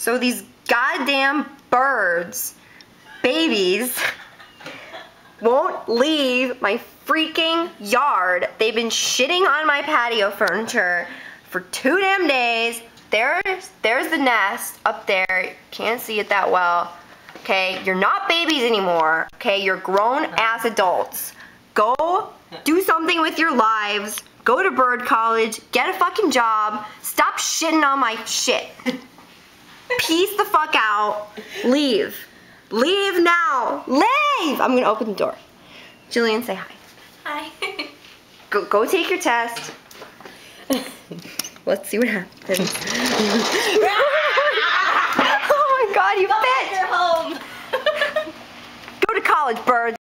So these goddamn birds, babies, won't leave my freaking yard. They've been shitting on my patio furniture for two damn days. There's, there's the nest up there. Can't see it that well. Okay, you're not babies anymore. Okay, you're grown ass adults. Go do something with your lives. Go to bird college. Get a fucking job. Stop shitting on my shit. Peace the fuck out. Leave. Leave now. Leave. I'm gonna open the door. Jillian, say hi. Hi. Go, go take your test. Let's see what happens. oh my god, you Mom, fit. You're home. Go to college, birds.